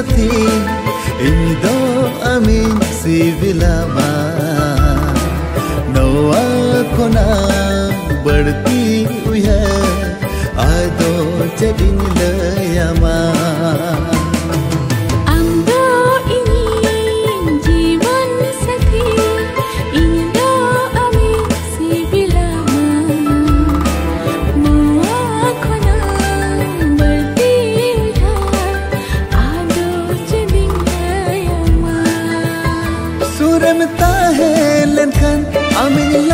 صورتي إني دوامي سيفي لما نواكنا बढ़ती हुई है आ दो चलिन ሄለን ከን አምኛ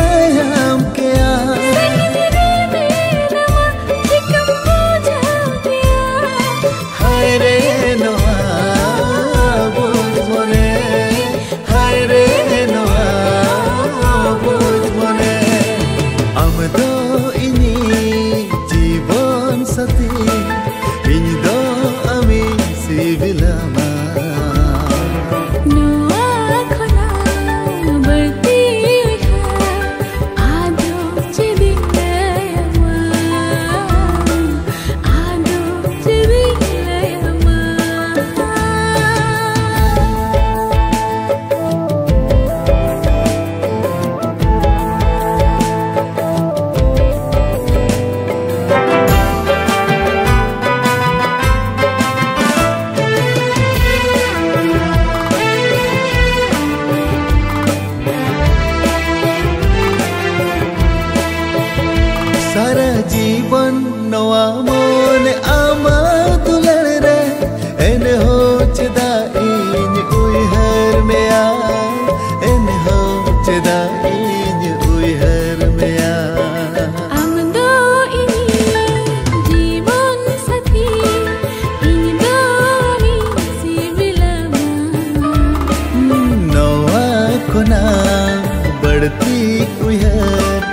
पड़ती कुहर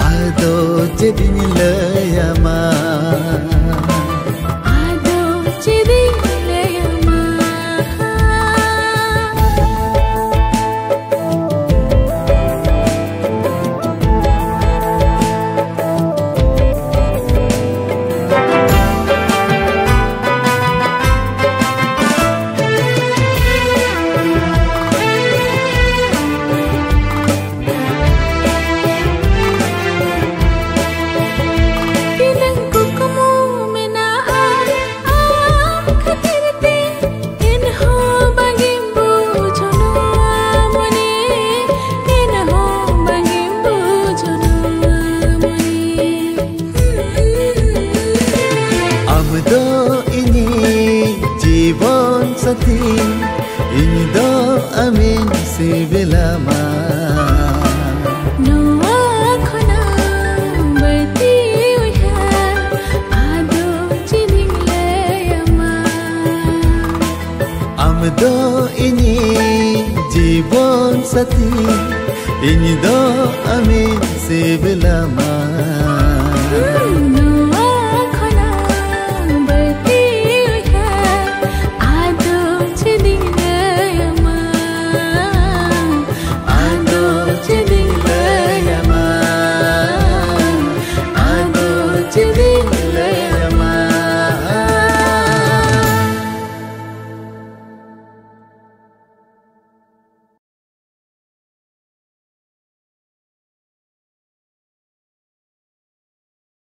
आदो जदिन लयमा رقصتي يدو أمين سيبي لما do ini jibon sati ini do amin sebelama